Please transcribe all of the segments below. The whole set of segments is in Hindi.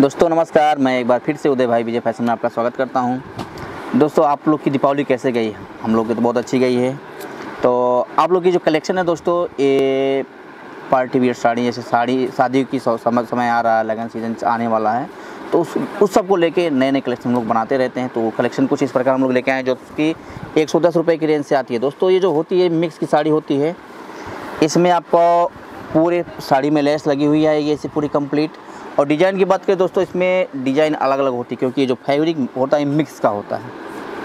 दोस्तों, नमस्कार। मैं एक बार फिर से उदय भाई विजय फ़ैशन में आपका स्वागत करता हूँ। दोस्तों, आप लोग की दीपावली कैसे गई? हम लोग की तो बहुत अच्छी गई है। तो आप लोग की जो कलेक्शन है दोस्तों, ये पार्टी वियर साड़ी जैसे साड़ी शादी की समय समय आ रहा है, लगन सीज़न आने वाला है। तो उस उस सबको लेके नए नए कलेक्शन हम लोग बनाते रहते हैं। तो कलेक्शन कुछ इस प्रकार हम लोग लेके आए जो कि एक सौ दस रुपये की रेंज से आती है। दोस्तों, ये जो होती है मिक्स की साड़ी होती है, इसमें आपको पूरे साड़ी में लेस लगी हुई ये इसे पूरी कंप्लीट और डिज़ाइन की बात करें दोस्तों, इसमें डिज़ाइन अलग अलग होती है, क्योंकि ये जो फैब्रिक होता है मिक्स का होता है।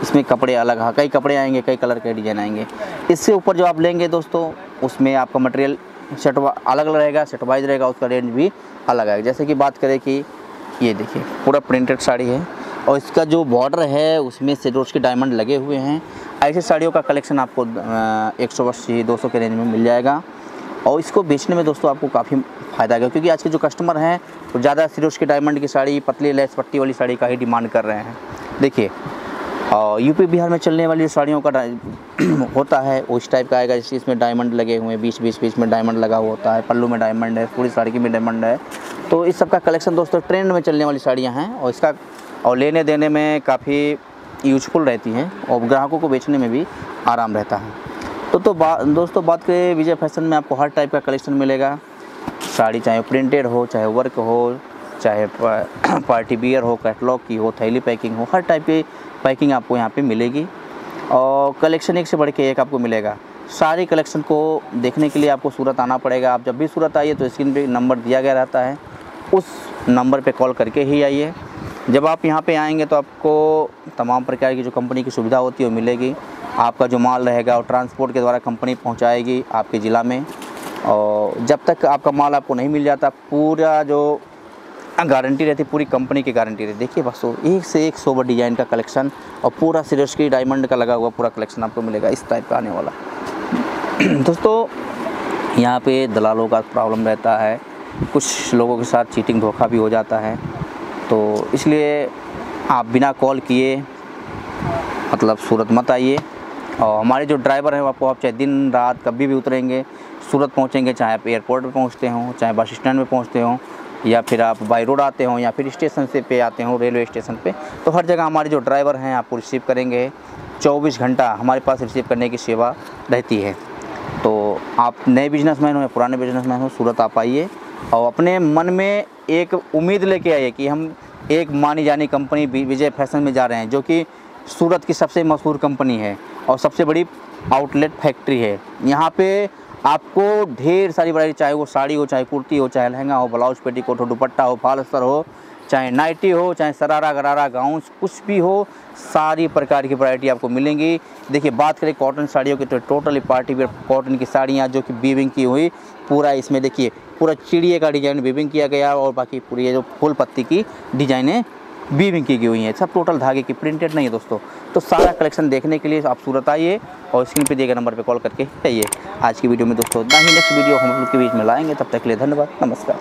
इसमें कपड़े अलग हाँ कई कपड़े आएँगे, कई कलर के डिज़ाइन आएँगे। इससे ऊपर जो आप लेंगे दोस्तों, उसमें आपका मटेरियल सेट अलग अलग रहेगा सेट वाइज रहेगा, उसका रेंज भी अलग आएगा। जैसे कि बात करें कि ये देखिए, पूरा प्रिंटेड साड़ी है और इसका जो बॉर्डर है, उसमें रोज के डायमंड लगे हुए हैं। ऐसे साड़ियों का कलेक्शन आपको एक सौ अस्सी, दो सौ के रेंज में मिल जाएगा। और इसको बेचने में दोस्तों आपको काफ़ी फ़ायदा है क्योंकि आज के जो कस्टमर हैं, वो ज़्यादा सिरोज के डायमंड की साड़ी, पतली लेस पट्टी वाली साड़ी का ही डिमांड कर रहे हैं। देखिए और यूपी बिहार में चलने वाली साड़ियों का होता है उस टाइप का आएगा, जैसे इसमें डायमंड लगे हुए हैं, बीच बीच बीच में डायमंड लगा हुआ होता है, पल्लू में डायमंड है, पूरी साड़ी में डायमंड है। तो इस सब का कलेक्शन दोस्तों ट्रेंड में चलने वाली साड़ियाँ हैं, और इसका, और लेने देने में काफ़ी यूजफुल रहती हैं, और ग्राहकों को बेचने में भी आराम रहता है। तो तो बा, दोस्तों बात करें विजय फ़ैशन में आपको हर टाइप का कलेक्शन मिलेगा। साड़ी चाहे प्रिंटेड हो चाहे वर्क हो चाहे पार्टी बियर हो कैटलॉग की हो थैली पैकिंग हो हर टाइप की पैकिंग आपको यहाँ पे मिलेगी। और कलेक्शन एक से बढ़ के एक आपको मिलेगा। सारी कलेक्शन को देखने के लिए आपको सूरत आना पड़ेगा। आप जब भी सूरत आइए तो स्क्रीन पे नंबर दिया गया रहता है। उस नंबर पे कॉल करके ही आइए। जब आप यहाँ पे आएँगे तो आपको तमाम प्रकार की जो कंपनी की सुविधा होती है वो मिलेगी। आपका जो माल रहेगा वो ट्रांसपोर्ट के द्वारा कंपनी पहुँचाएगी आपके ज़िला में। और जब तक आपका माल आपको नहीं मिल जाता, पूरा जो गारंटी रहती, पूरी कंपनी की गारंटी रहती। देखिए बस एक से एक सोबर डिज़ाइन का कलेक्शन और पूरा सिरोस्की डायमंड का लगा हुआ पूरा कलेक्शन आपको मिलेगा इस टाइप का आने वाला। दोस्तों, यहाँ पे दलालों का प्रॉब्लम रहता है। कुछ लोगों के साथ चीटिंग धोखा भी हो जाता है। तो इसलिए आप बिना कॉल किए मतलब सूरत मत आइए। और हमारे जो ड्राइवर हैं आपको आप चाहे दिन, रात कभी भी उतरेंगे, सूरत पहुँचेंगे, चाहे आप एयरपोर्ट पर पहुँचते हों, चाहे बस स्टैंड में पहुँचते हों, या फिर आप बाई रोड आते हों, या फिर स्टेशन से पे आते हों, रेलवे स्टेशन पे तो हर जगह हमारे जो ड्राइवर हैं, आपको रिसीव करेंगे। 24 घंटा हमारे पास रिसीव करने की सेवा रहती है। तो आप नए बिजनेसमैन हो या पुराने बिजनेसमैन हो, सूरत आप आइए। और अपने मन में एक उम्मीद लेके आइए कि हम एक मानी जानी कंपनी विजय फ़ैशन में जा रहे हैं, जो कि सूरत की सबसे मशहूर कंपनी है और सबसे बड़ी आउटलेट फैक्ट्री है। यहाँ पे आपको ढेर सारी वराइटी चाहे वो साड़ी हो, चाहे कुर्ती हो, चाहे लहंगा हो, ब्लाउज पेटी कोट हो, दुपट्टा हो फालस्तर हो चाहे नाइटी हो, चाहे सरारा गरारा, गाउन्स, कुछ भी हो, सारी प्रकार की वरायटी आपको मिलेंगी। देखिए, बात करें कॉटन साड़ियों की तो टोटली पार्टी वेयर कॉटन की साड़ियाँ जो कि बीविंग की हुई, पूरा इसमें देखिए, पूरा चिड़िए का डिज़ाइन बीविंग किया गया और बाकी पूरी जो फूल पत्ती की डिज़ाइनें बीविंग की हुई हैं। सब टोटल धागे की प्रिंटेड नहीं है दोस्तों। तो सारा कलेक्शन देखने के लिए आप सूरत आइए और स्क्रीन पे दिए गए नंबर पे कॉल करके आइए आज की वीडियो में दोस्तों इतना ही। नेक्स्ट वीडियो हम लोग के बीच में लाएँगे, तब तक के लिए धन्यवाद, नमस्कार।